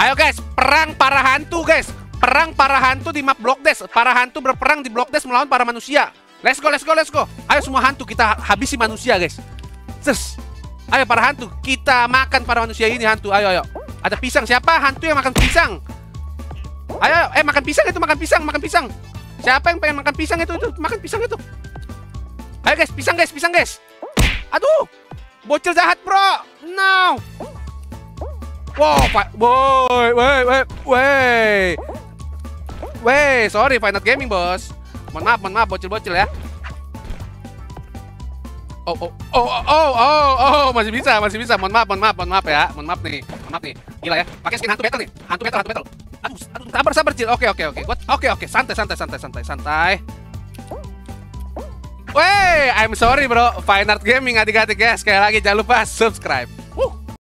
Ayo guys, perang para hantu guys. Perang para hantu di map Block Dash. Para hantu berperang di Block Dash melawan para manusia. Let's go, let's go, let's go. Ayo semua hantu kita habisi manusia guys. Ses. Ayo para hantu, kita makan para manusia ini hantu. Ayo, ayo. Ada pisang. Siapa hantu yang makan pisang? Ayo, ayo. eh makan pisang itu, makan pisang, makan pisang. Siapa yang pengen makan pisang itu, itu makan pisang itu. Ayo guys, pisang guys, pisang guys. Aduh, bocil jahat bro. No. Wow, boy, woi, woi, woi. Woi, sorry, Final Gaming bos. Mohon maaf, mohon maaf, bocil-bocil ya. Oh, oh, oh, oh, oh, oh, masih bisa, masih bisa. Mohon maaf, mohon maaf, mohon maaf ya. Mohon maaf nih, mohon maaf nih. Gila ya, pakai skin hantu battle nih. Hantu battle, hantu battle. Aduh, aduh, sabar, sabar, Cil. Oke, oke, oke. Oke, oke, santai, santai, santai, santai, santai. Wey, I'm sorry bro. Fine Art Gaming adik-adik ya. Sekali lagi jangan lupa subscribe.